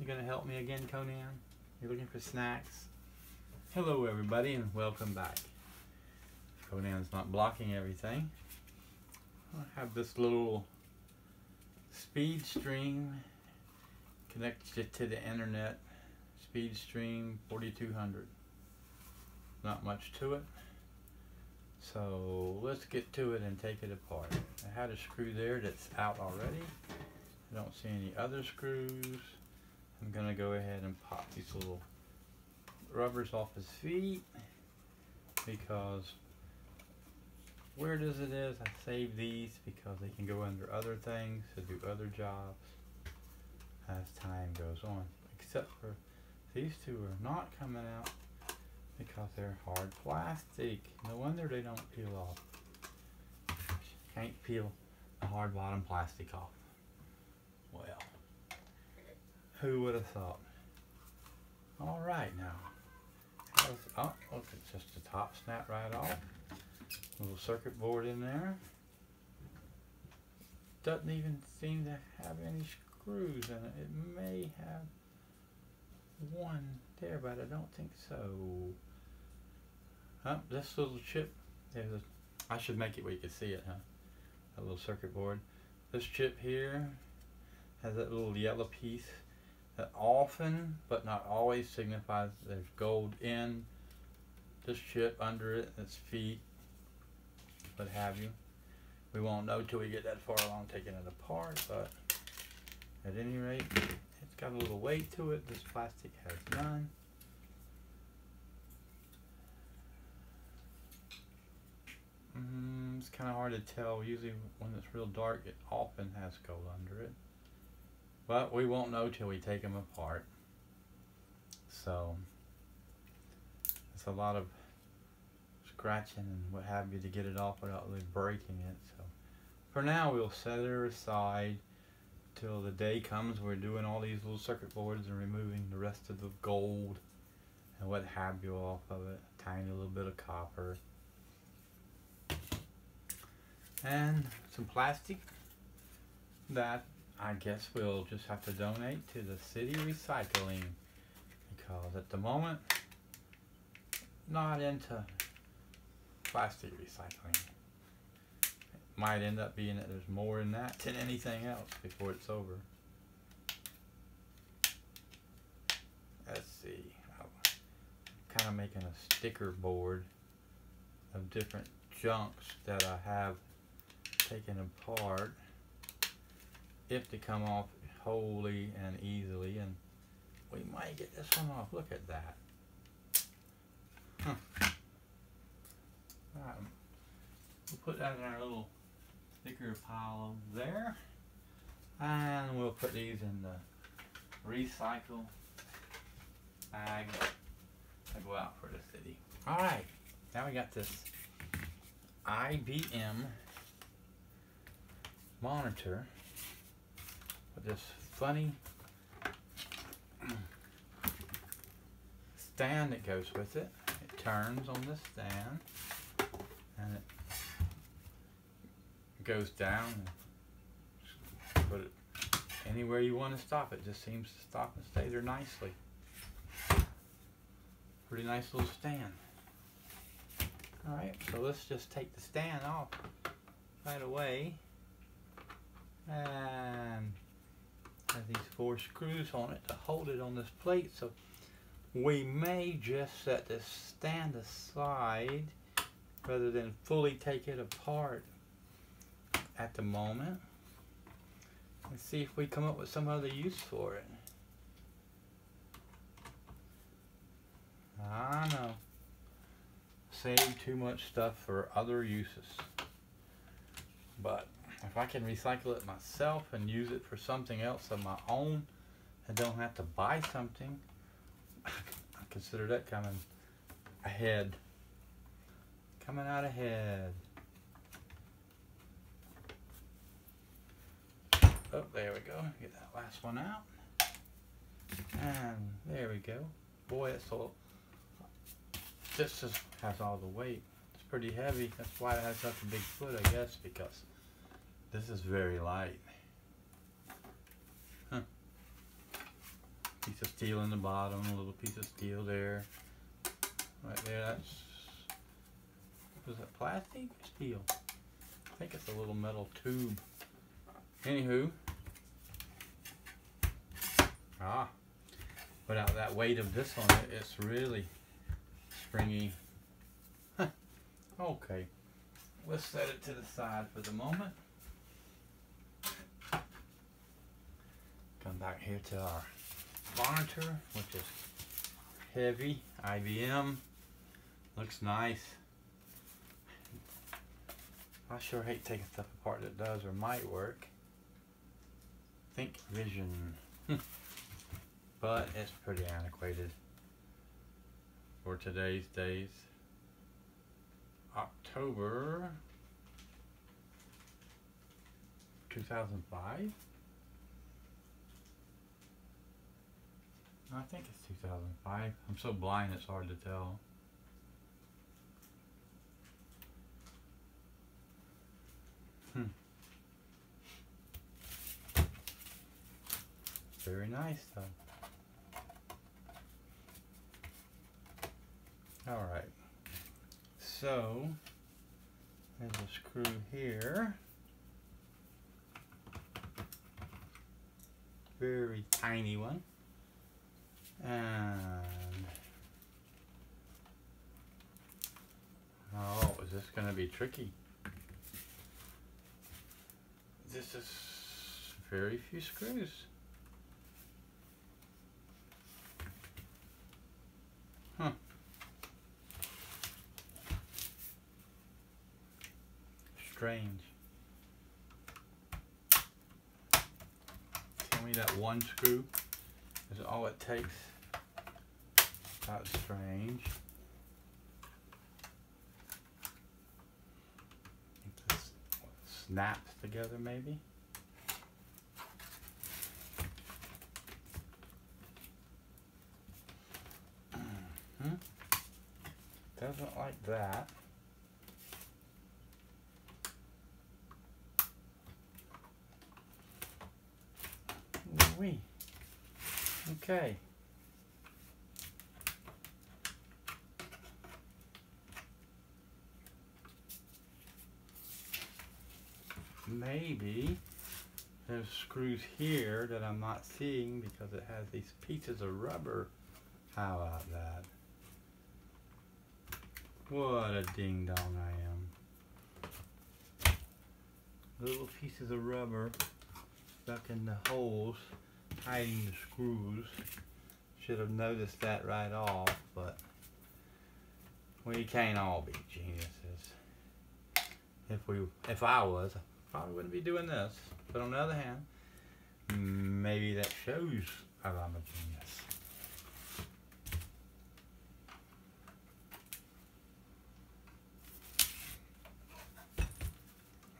You gonna help me again, Conan? You're looking for snacks? Hello everybody and welcome back. Conan's not blocking everything. I have this little SpeedStream connected to the internet. SpeedStream 4200. Not much to it. So let's get to it and take it apart. I had a screw there that's out already. I don't see any other screws. I'm gonna go ahead and pop these little rubbers off his feet because weird as it is, I save these because they can go under other things to do other jobs as time goes on. Except for these two are not coming out because they're hard plastic. No wonder they don't peel off. Can't peel the hard bottom plastic off. Well, who would have thought? All right now. oh, look, it's just the top snap right off. Little circuit board in there. Doesn't even seem to have any screws in it. It may have one there, but I don't think so. Oh, this little chip, there's a, I should make it where you can see it, huh? A little circuit board. This chip here has that little yellow piece that often, but not always, signifies there's gold in this chip, under it, its feet, what have you. We won't know till we get that far along taking it apart, but at any rate, it's got a little weight to it. This plastic has none. Mm, it's kind of hard to tell. Usually when it's real dark, it often has gold under it. But we won't know till we take them apart. So, it's a lot of scratching and what have you to get it off without really breaking it. So, for now, we'll set it aside till the day comes. We're doing all these little circuit boards and removing the rest of the gold and what have you off of it. A tiny little bit of copper and some plastic that I guess we'll just have to donate to the city recycling because at the moment not into plastic recycling. It might end up being that there's more in that than anything else before it's over. Let's see I'm kind of making a sticker board of different junks that I have taken apart if to come off wholly and easily and we might get this one off. Look at that. Huh. Um, we'll put that in our little sticker pile over there and we'll put these in the recycle bag to go out for the city. All right now we got this IBM monitor this funny stand that goes with it. It turns on the stand and it goes down put it anywhere you want to stop it. Just seems to stop and stay there nicely. Pretty nice little stand. Alright, so let's just take the stand off right away and these four screws on it to hold it on this plate. So we may just set this stand aside rather than fully take it apart at the moment and see if we come up with some other use for it. I know. Save too much stuff for other uses. But if I can recycle it myself and use it for something else of my own and don't have to buy something, I consider that coming ahead. Coming out ahead. Oh, there we go. Get that last one out. And there we go. Boy, it's all. This just has all the weight. It's pretty heavy. That's why it has such a big foot, I guess, because this is very light. Huh. Piece of steel in the bottom, a little piece of steel there. Right there, that's, was that plastic or steel? I think it's a little metal tube. Anywho. Ah. Without that weight of this on it, it's really springy. okay. Let's set it to the side for the moment. Come back here to our monitor, which is heavy, IBM. Looks nice. I sure hate taking stuff apart that does or might work. Think Vision. but it's pretty antiquated for today's days. October 2005? I think it's 2005. I'm so blind it's hard to tell. Hmm. Very nice though. Alright. So, there's a screw here. Very tiny one. And oh, is this going to be tricky? This is very few screws. Huh. Strange. Tell me that one screw is all it takes. That's strange. Snaps together maybe. Hmm? Doesn't like that. Wee. Okay. Maybe there's screws here that I'm not seeing because it has these pieces of rubber. How about that? What a ding dong I am. Little pieces of rubber stuck in the holes hiding the screws. Should have noticed that right off, but we can't all be geniuses. If we, if I was, probably wouldn't be doing this. But on the other hand, maybe that shows that I'm a genius.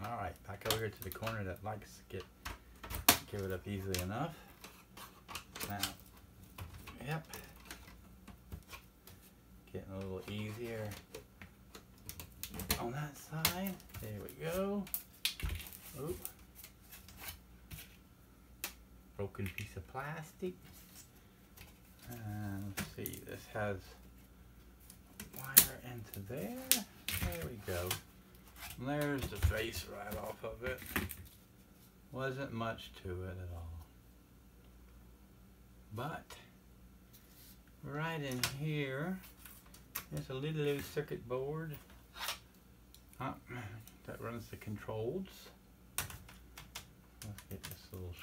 Alright, back over here to the corner that likes to get give it up easily enough. Now, yep. Getting a little easier on that side. There we go. Oh. Broken piece of plastic. And let's see, this has wire into there. There we go. And there's the face right off of it. Wasn't much to it at all. But right in here, there's a little circuit board uh, that runs the controls. Get this little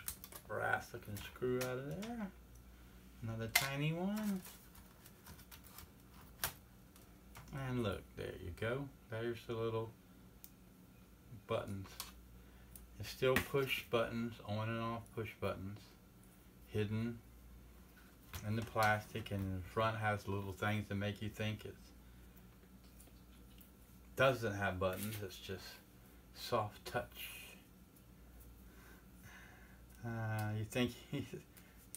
brass looking screw out of there. Another tiny one. And look, there you go. There's the little buttons. It's still push buttons, on and off push buttons, hidden in the plastic and the front has little things to make you think it doesn't have buttons, it's just soft touch uh, you think you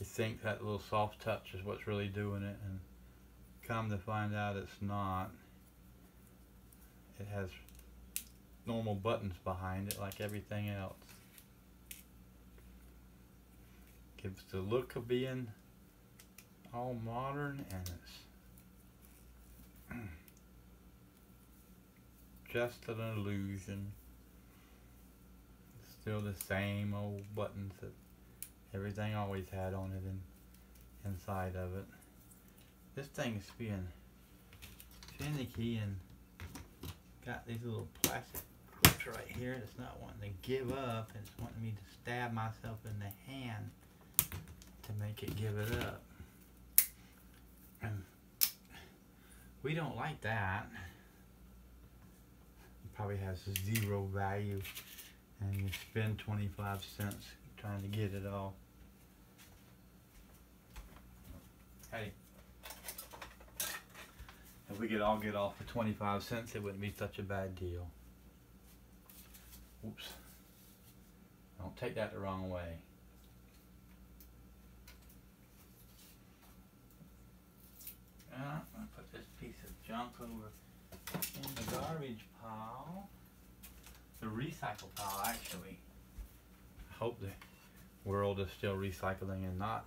think that little soft touch is what's really doing it, and come to find out it's not. It has normal buttons behind it, like everything else. Gives the look of being all modern and it's just an illusion. Still the same old buttons that everything always had on it and inside of it. This thing's being finicky and got these little plastic clips right here that's not wanting to give up. It's wanting me to stab myself in the hand to make it give it up. And we don't like that. It probably has zero value and you spend 25 cents trying to get it all. Hey, if we could all get off for 25 cents, it wouldn't be such a bad deal. Oops. Don't take that the wrong way. Uh, I'm gonna put this piece of junk over in the garbage pile. The recycle pile, actually. I hope the world is still recycling and not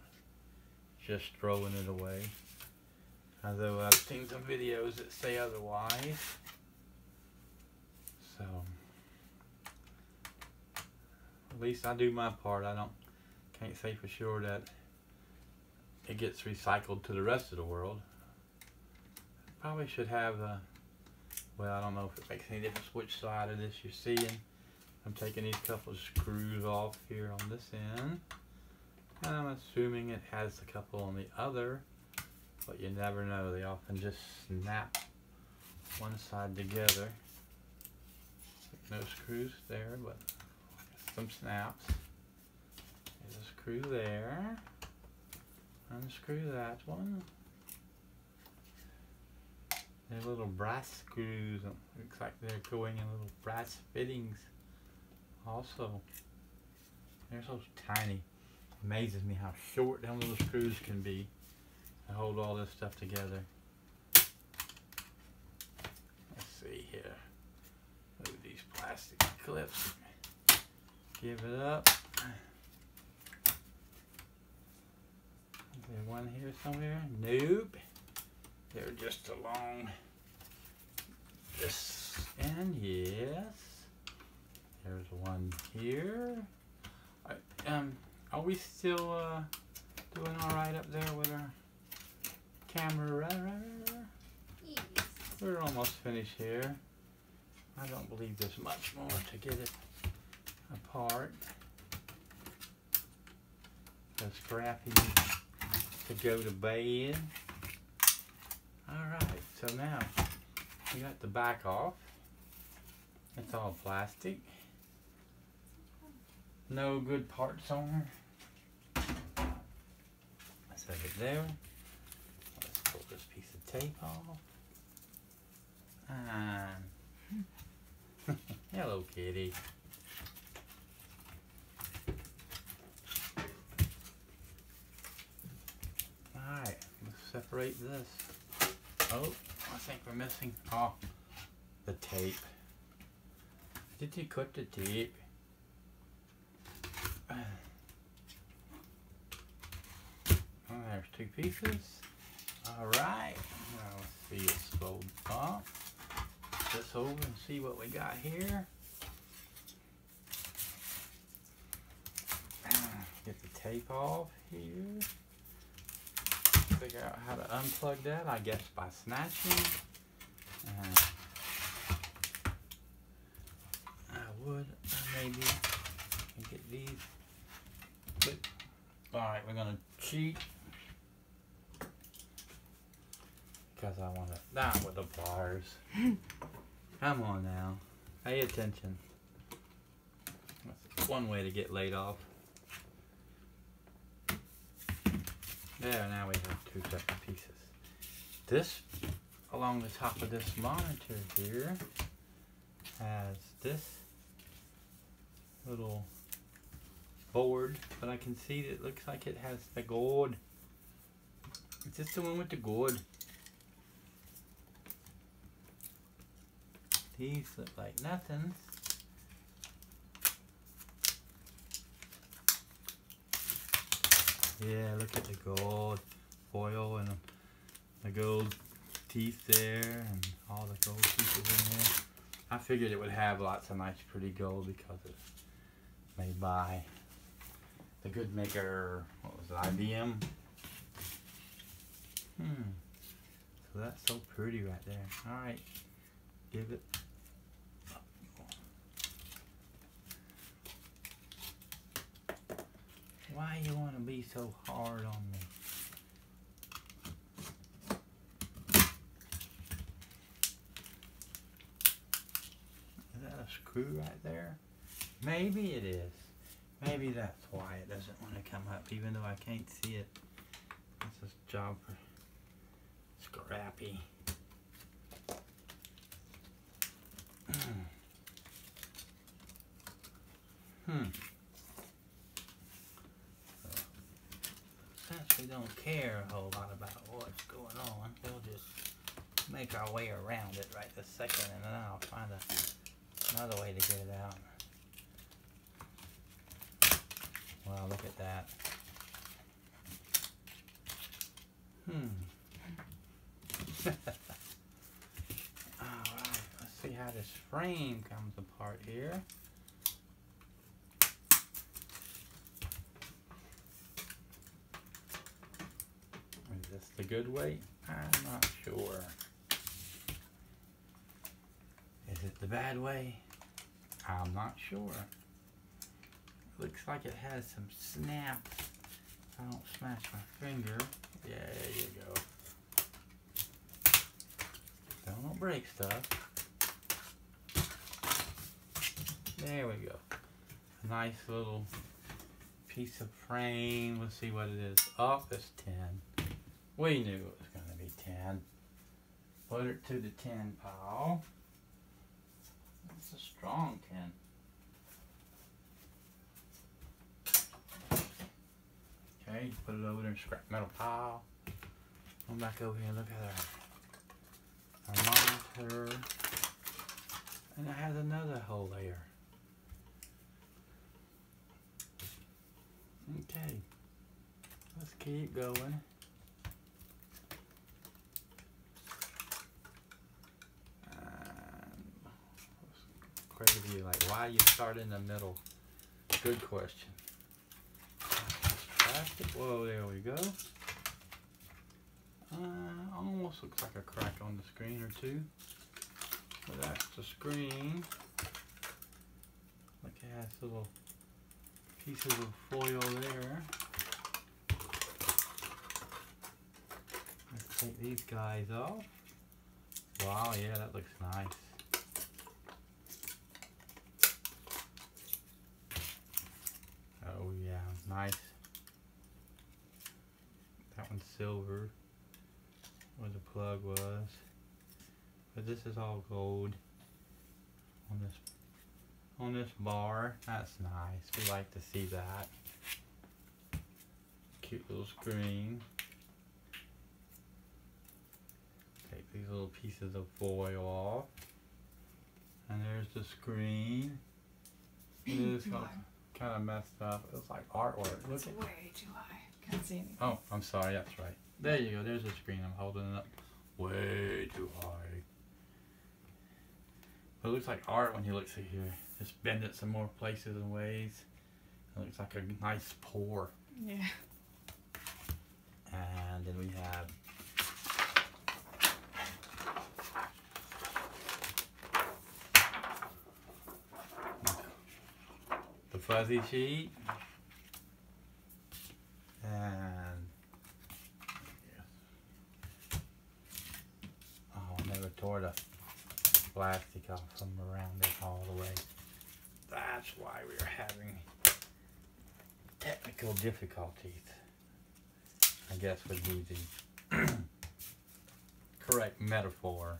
just throwing it away. Although I've seen some videos that say otherwise. So, at least I do my part. I don't, can't say for sure that it gets recycled to the rest of the world. Probably should have a, well I don't know if it makes any difference which side of this you're seeing. I'm taking these couple screws off here on this end. And I'm assuming it has a couple on the other, but you never know. They often just snap one side together. No screws there, but some snaps. There's a screw there. Unscrew that one. They're little brass screws. Looks like they're going in little brass fittings. Also, they're so tiny. Amazes me how short them little screws can be to hold all this stuff together. Let's see here. Move these plastic clips. Give it up. Is there one here somewhere? Nope. They're just along this end, yes. There's one here. um, are we still uh, doing all right up there with our camera? Yes. We're almost finished here. I don't believe there's much more to get it apart. That's Scrappy to go to bed. Alright, so now we got the back off. It's all plastic. No good parts on her. I set it there. Let's pull this piece of tape off. And hello kitty. Alright, let's separate this. Oh, I think we're missing. Oh, the tape. Did you cut the tape? Oh, there's two pieces. Alright, now let's see it fold up. This over and see what we got here. Get the tape off here figure out how to unplug that, I guess by snatching. Uh, I would uh, maybe get these. But, all right, we're gonna cheat because I want to down with the pliers. Come on now, pay attention. That's one way to get laid off. There, now we have two separate pieces. This, along the top of this monitor here, has this little board, but I can see that it looks like it has the gold. Is this the one with the gold? These look like nothing. Yeah, look at the gold foil and the gold teeth there and all the gold pieces in there. I figured it would have lots of nice pretty gold because it's made by the good maker, what was it, IBM? Hmm. So that's so pretty right there. Alright. Give it. Why you want to be so hard on me? Is that a screw right there? Maybe it is. Maybe that's why it doesn't want to come up, even though I can't see it. This is job for scrappy. hmm. Since we don't care a whole lot about what's going on, we'll just make our way around it right this second and then I'll find a, another way to get it out. Wow, look at that. Hmm. Alright, let's see how this frame comes apart here. Is this the good way? I'm not sure. Is it the bad way? I'm not sure. Looks like it has some snap. If I don't smash my finger. Yeah, there you go. Don't break stuff. There we go. A nice little piece of frame. Let's see what it is. Oh, it's 10. We knew it was going to be 10. Put it to the 10 pile. It's a strong 10. Okay, put it over there in scrap metal pile. Come back over here and look at our, our monitor. And it has another whole layer. Okay, let's keep going. Crazy, like why you start in the middle? Good question. Whoa, there we go. Uh, almost looks like a crack on the screen or two. But that's the screen. Look, it has little pieces of foil there. Let's take these guys off. Wow, yeah, that looks nice. Oh yeah, nice. That one's silver, where the plug was. But this is all gold on this on this bar. That's nice. We like to see that. Cute little screen. Take these little pieces of foil off. And there's the screen. Is kind of messed up. It was like artwork. It's Look way too high. Can't see anything. Oh, I'm sorry. That's right. There you go. There's the screen. I'm holding it up way too high. It looks like art when you look see here. Just bend it some more places and ways. It looks like a nice pour. Yeah. And then we have the fuzzy sheet. And oh, I never tore the plastic off from around it all the way. That's why we are having technical difficulties. I guess would be the correct metaphor.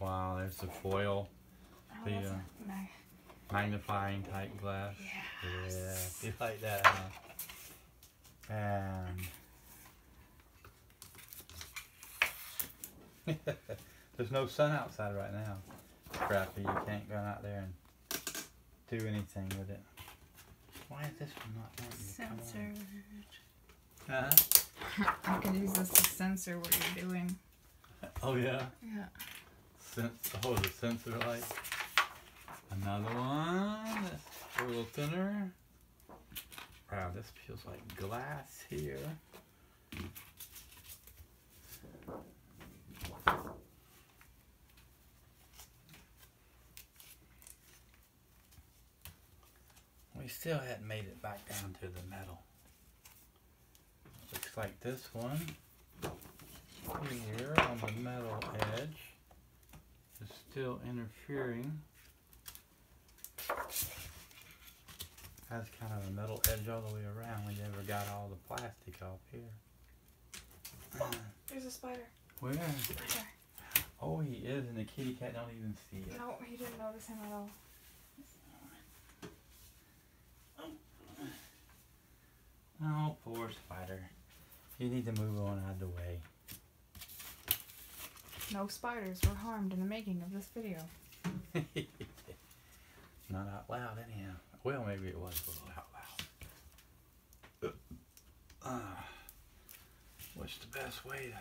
Wow, there's the foil, Oh, The, uh, magnifying type glass. Yes. Yeah, you like that, huh? And there's no sun outside right now. Crappy, you can't go out there and do anything with it. Why is this one not wanting uh-huh. to come? Censored. Huh? I can use this to censor what you're doing. Oh yeah. Yeah. Sense. Oh, the sensor light. Another one. That's a little thinner. Wow, this feels like glass here. We still hadn't made it back down to the metal. Looks like this one here on the metal edge is still interfering. Has kind of a metal edge all the way around. We never got all the plastic off here. There's a spider. Where? Right Oh, he is, and the kitty cat don't even see it. No, he didn't notice him at all. Oh, poor spider. You need to move on out of the way. No spiders were harmed in the making of this video. Not out loud, anyhow. Well, maybe it was a little out loud. Uh, what's the best way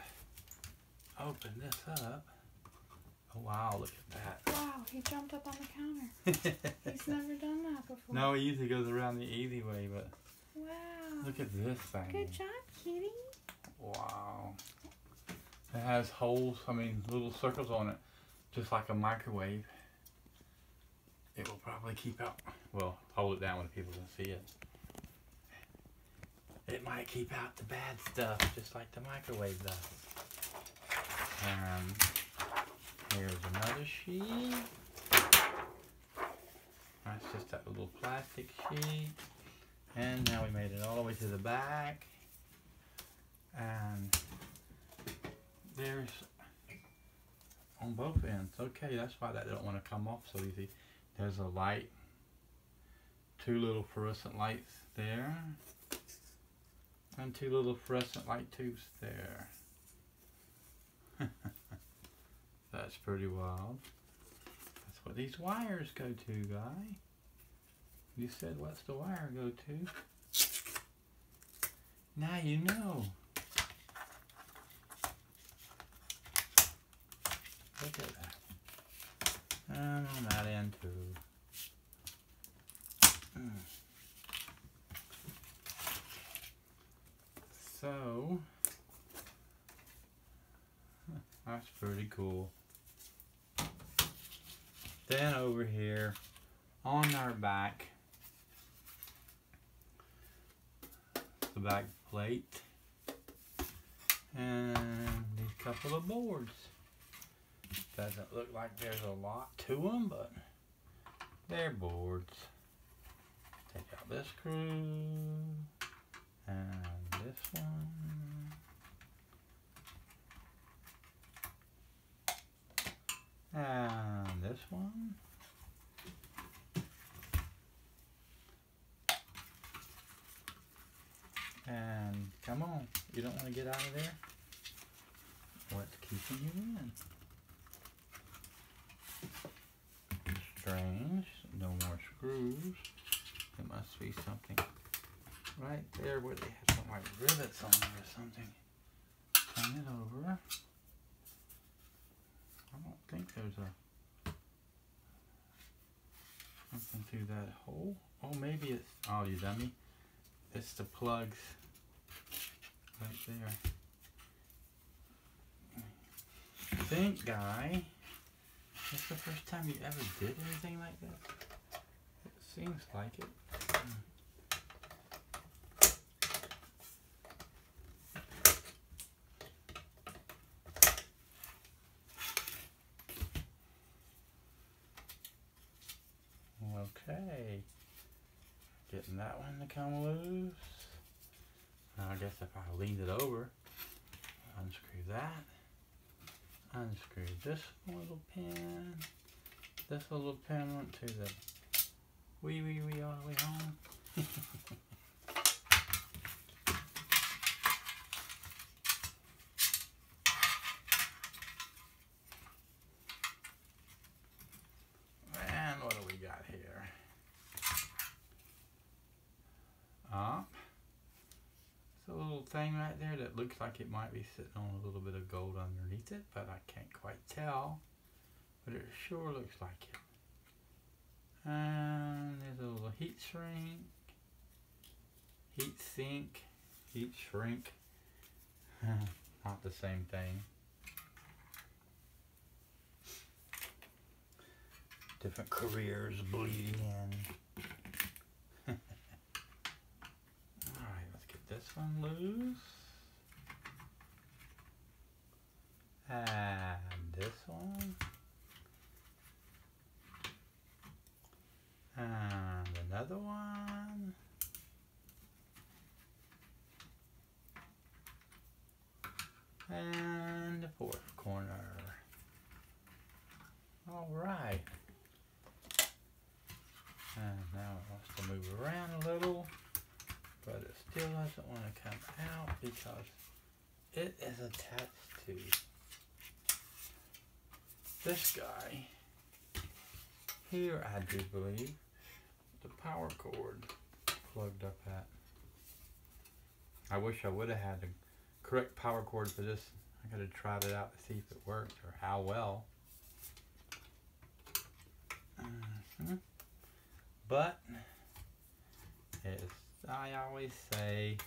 to open this up? Oh, wow, look at that. Wow, he jumped up on the counter. He's never done that before. no, he usually goes around the easy way, but Wow. look at this thing. Good job, kitty. Wow. It has holes, I mean, little circles on it, just like a microwave. It will probably keep out, well, hold it down when people can see it. It might keep out the bad stuff, just like the microwave does. And here's another sheet. That's just that little plastic sheet. And now we made it all the way to the back. And there's on both ends. Okay, that's why that don't want to come off so easy. There's a light, two little fluorescent lights there, and two little fluorescent light tubes there. that's pretty wild. That's what these wires go to, guy. You said what's the wire go to? Now you know. Look at that. And on that end too. So, that's pretty cool. Then over here, on our back, the back plate, and a couple of boards. Doesn't look like there's a lot to them, but they're boards. Take out this screw and this one. And this one. And come on, you don't want to get out of there? What's keeping you in? Strange. No more screws. There must be something right there where they have some like rivets on there or something. Turn it over. I don't think there's a something through that hole. Oh, maybe it's. Oh, you dummy. It's the plugs right there. Think, guy. It's the first time you ever did anything like that? Seems like it. Okay. Getting that one to come loose. Now I guess if I leaned it over, unscrew that unscrew this little pin. This little pin went to the wee wee wee all the way home. and what do we got here? Up. It's a little thing thing right there that looks like it might be sitting on a little bit of gold underneath it, but I can't quite tell. But it sure looks like it. And there's a little heat shrink, heat sink, heat shrink. Not the same thing. Different careers bleeding in. Alright, let's get this one loose. And this one. And another one. And the fourth corner. All right. And now it wants to move around a little, but it still doesn't want to come because it is attached to this guy here, I do believe, the power cord plugged up at. I wish I would have had the correct power cord for this. I could have tried it out to see if it worked or how well. Mhm. But, as I always say,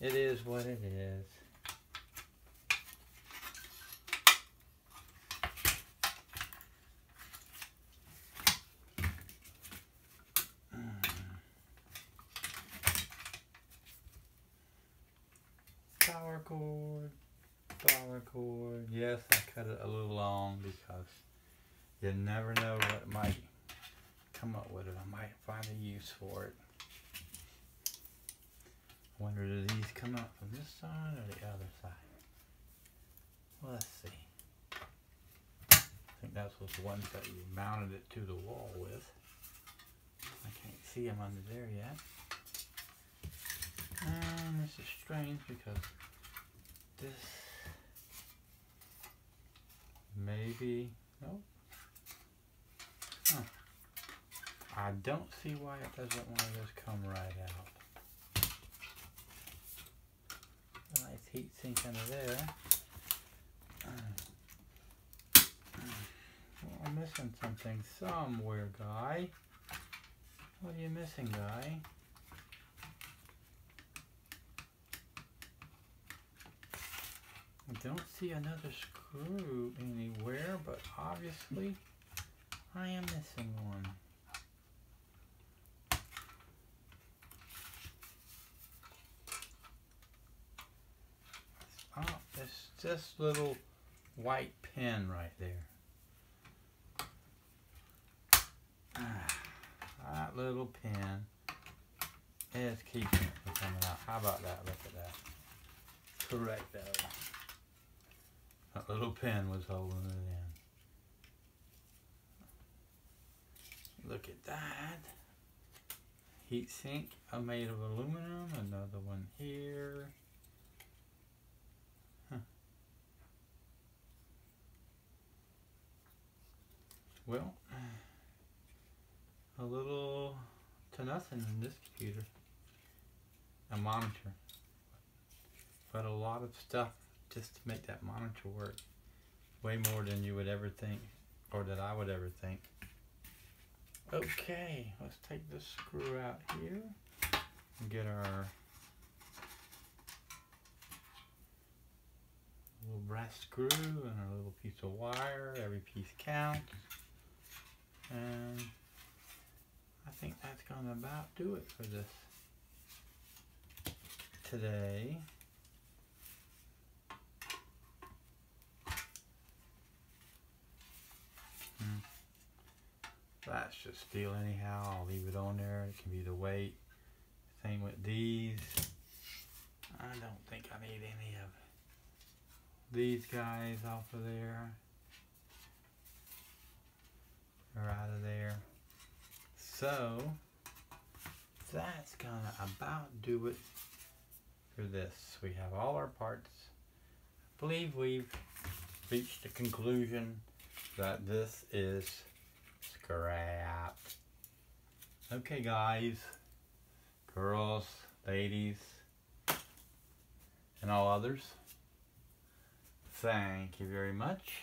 it is what it is. Power cord, power cord. Yes, I cut it a little long because you never know what might come up with it. I might find a use for it. Wonder do these come out from this side or the other side? Well, let's see. I think that's was the ones that you mounted it to the wall with. I can't see them under there yet. And this is strange because this maybe nope. Huh. I don't see why it doesn't want to just come right out. A nice heat sink under there. Well, I'm missing something somewhere, guy. What are you missing, guy? I don't see another screw anywhere, but obviously I am missing one. Oh, it's this little white pin right there. Ah, that little pin is keeping it from coming out. How about that? Look at that. Correct though. That little pin was holding it in. Look at that. Heat sink made of aluminum. Another one here. Well, a little to nothing in this computer. A monitor. But a lot of stuff just to make that monitor work. Way more than you would ever think, or that I would ever think. Okay, let's take this screw out here and get our little brass screw and our little piece of wire. Every piece counts. And I think that's going to about do it for this today. Hmm. That's just steel anyhow. I'll leave it on there. It can be the weight. Same with these. I don't think I need any of these guys off of there. They're out of there. So that's gonna about do it for this. We have all our parts. I believe we've reached the conclusion that this is scrap. Okay guys, girls, ladies, and all others, thank you very much.